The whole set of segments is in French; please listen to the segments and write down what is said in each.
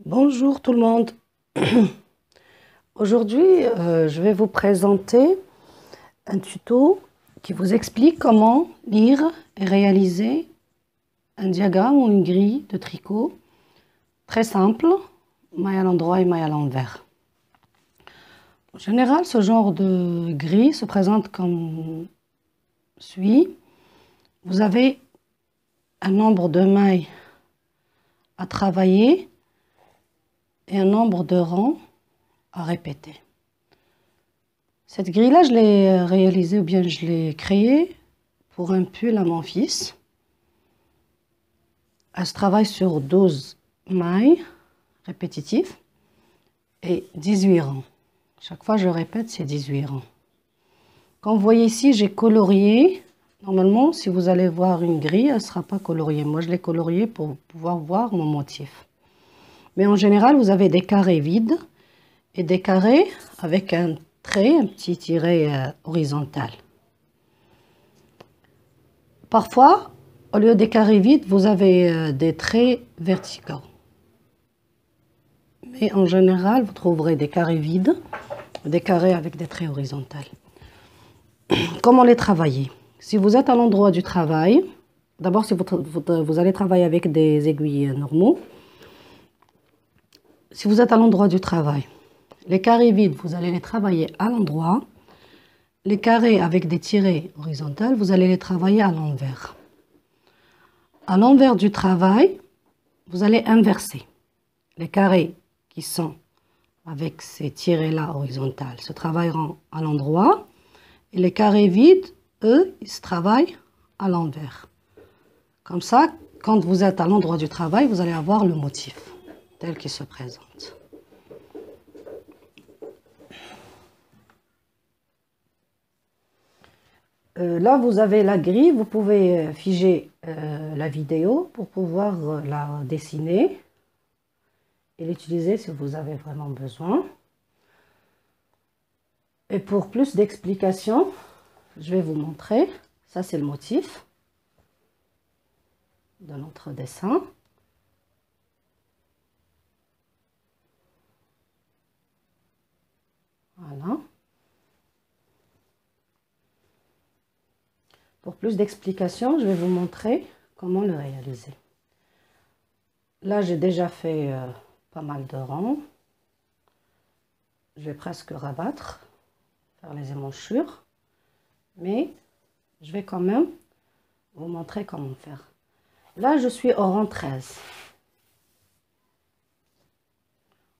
Bonjour tout le monde. Aujourd'hui, euh, je vais vous présenter un tuto qui vous explique comment lire et réaliser un diagramme ou une grille de tricot très simple, maille à l'endroit et maille à l'envers. En général, ce genre de grille se présente comme suit. Vous avez un nombre de mailles à travailler et un nombre de rangs à répéter. Cette grille-là, je l'ai réalisée ou bien je l'ai créée pour un pull à mon fils. Elle se travaille sur 12 mailles répétitives et 18 rangs. Chaque fois je répète, c'est 18 rangs. Quand vous voyez ici, j'ai colorié. Normalement, si vous allez voir une grille, elle ne sera pas coloriée. Moi, je l'ai coloriée pour pouvoir voir mon motif. Mais en général, vous avez des carrés vides et des carrés avec un trait, un petit tiret euh, horizontal. Parfois, au lieu des carrés vides, vous avez euh, des traits verticaux. Mais en général, vous trouverez des carrés vides, des carrés avec des traits horizontaux. Comment les travailler? Si vous êtes à l'endroit du travail, d'abord si vous, allez travailler avec des aiguilles normaux, si vous êtes à l'endroit du travail, les carrés vides, vous allez les travailler à l'endroit. Les carrés avec des tirets horizontaux, vous allez les travailler à l'envers. À l'envers du travail, vous allez inverser. Les carrés qui sont avec ces tirets-là horizontaux se travailleront à l'endroit. Et les carrés vides, eux, ils se travaillent à l'envers. Comme ça, quand vous êtes à l'endroit du travail, vous allez avoir le motif tel qu'il se présente. Euh, là, vous avez la grille, vous pouvez euh, figer euh, la vidéo pour pouvoir la dessiner et l'utiliser si vous avez vraiment besoin. Et pour plus d'explications, je vais vous montrer. Ça, c'est le motif de notre dessin. Voilà. Pour plus d'explications, je vais vous montrer comment le réaliser. Là, j'ai déjà fait euh, pas mal de rangs. Je vais presque rabattre, faire les émanchures, mais je vais quand même vous montrer comment faire. Là, je suis au rang 13.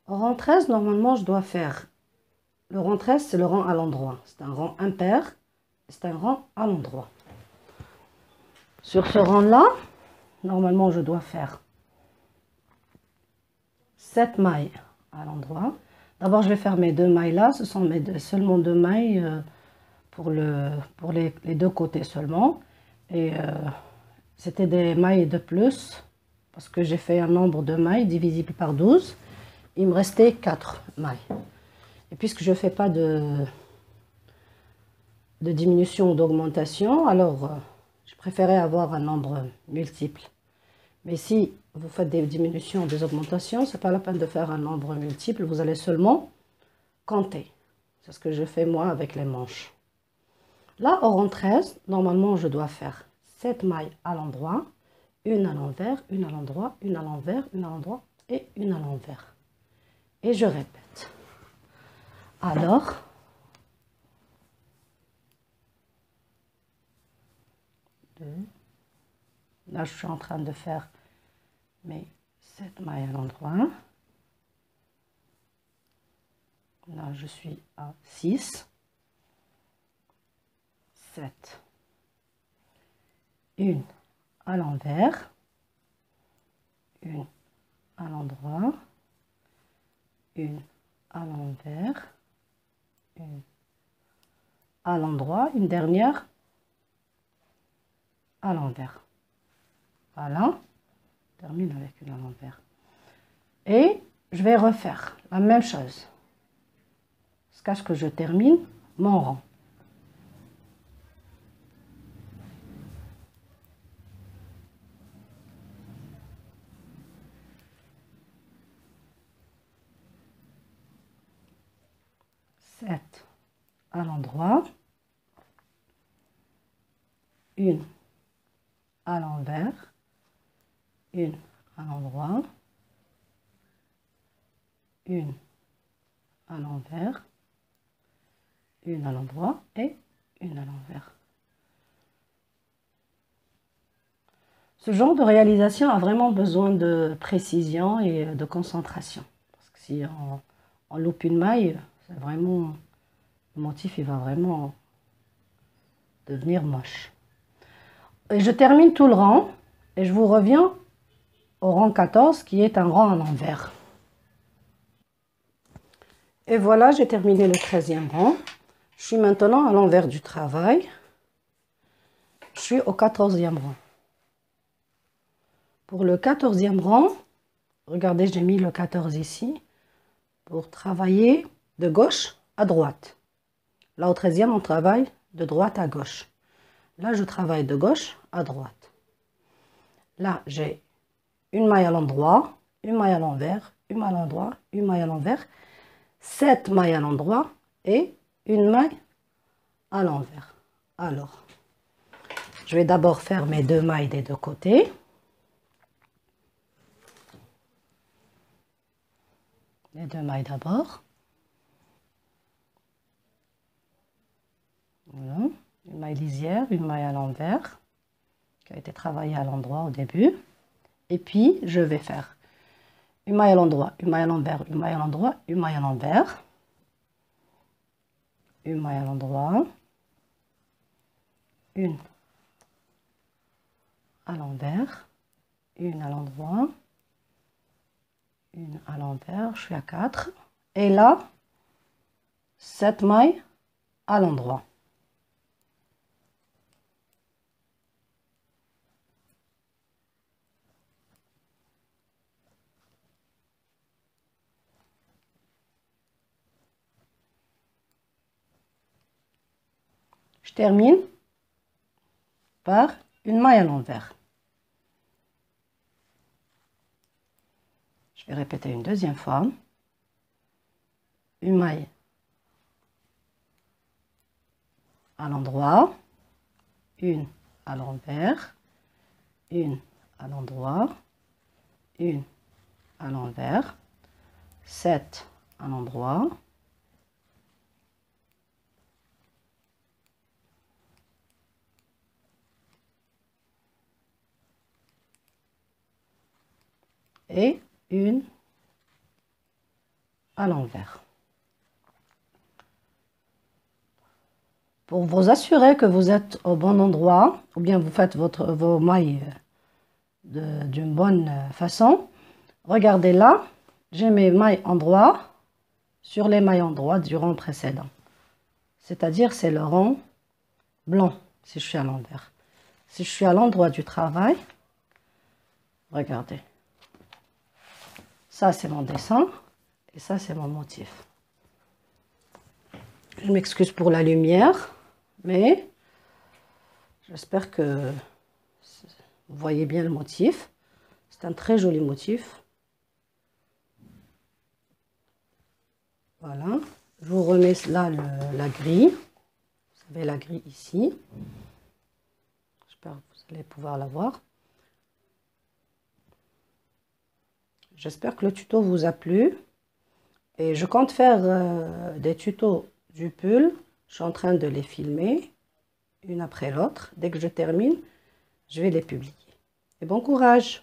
Au rang 13, normalement, je dois faire... Le rang 13, c'est le rang à l'endroit. C'est un rang impair, c'est un rang à l'endroit. Sur ce rang-là, normalement, je dois faire 7 mailles à l'endroit. D'abord, je vais faire mes deux mailles là. Ce sont mes seulement deux mailles euh, pour, le, pour les, deux côtés seulement. Et euh, c'était des mailles de plus parce que j'ai fait un nombre de mailles divisible par 12. Il me restait 4 mailles. Et puisque je ne fais pas de, de diminution ou d'augmentation, alors... Euh, préférez avoir un nombre multiple. Mais si vous faites des diminutions, des augmentations, ce n'est pas la peine de faire un nombre multiple, vous allez seulement compter. C'est ce que je fais moi avec les manches. Là, au rang 13, normalement, je dois faire 7 mailles à l'endroit, une à l'envers, une à l'endroit, une à l'envers, une à l'endroit et une à l'envers. Et je répète. Alors, Là, je suis en train de faire mes 7 mailles à l'endroit. Là, je suis à 6, 7, une à l'envers, une à l'endroit, une à l'envers, une à l'endroit, une dernière à l'envers. Voilà. Termine avec une à l'envers. Et je vais refaire la même chose. Jusqu'à ce que je termine mon rang. à l'endroit, une à l'envers, une à l'endroit, une à l'envers, une à l'endroit et une à l'envers. Ce genre de réalisation a vraiment besoin de précision et de concentration. Parce que si on, loupe une maille, c'est vraiment le motif il va vraiment devenir moche. Et je termine tout le rang et je vous reviens au rang 14 qui est un rang à l'envers. Et voilà, j'ai terminé le 13e rang. Je suis maintenant à l'envers du travail. Je suis au 14e rang. Pour le 14e rang, regardez, j'ai mis le 14 ici, pour travailler de gauche à droite. Là, au 13e, on travaille de droite à gauche. Là, je travaille de gauche à droite. Là, j'ai une maille à l'endroit, une maille à l'envers, une maille à l'endroit, une maille à l'envers, sept mailles à l'endroit et une maille à l'envers. Alors, je vais d'abord faire mes deux mailles des deux côtés. Les deux mailles d'abord. Voilà, une lisière, une maille à l'envers, qui a été travaillée à l'endroit au début. Et puis, je vais faire une maille à l'endroit, une maille à l'envers, une maille à l'endroit, une maille à l'envers, une maille à l'endroit, une à l'envers, une à l'endroit, une à l'envers, je suis à 4. Et là, 7 mailles à l'endroit. Je termine par une maille à l'envers. Je vais répéter une deuxième fois. Une maille à l'endroit, une à l'envers, une à l'endroit, une à l'envers, sept à l'endroit, et une à l'envers. Pour vous assurer que vous êtes au bon endroit, ou bien vous faites votre, vos mailles d'une bonne façon, regardez là, j'ai mes mailles en droit sur les mailles en droit du rang précédent. C'est-à-dire c'est le rang blanc si je suis à l'envers. Si je suis à l'endroit du travail, regardez. Ça, c'est mon dessin. Et ça, c'est mon motif. Je m'excuse pour la lumière, mais j'espère que vous voyez bien le motif. C'est un très joli motif. Voilà. Je vous remets là la grille. Vous avez la grille ici. J'espère que vous allez pouvoir la voir. J'espère que le tuto vous a plu. Et je compte faire euh, des tutos du pull. Je suis en train de les filmer, une après l'autre. Dès que je termine, je vais les publier. Et bon courage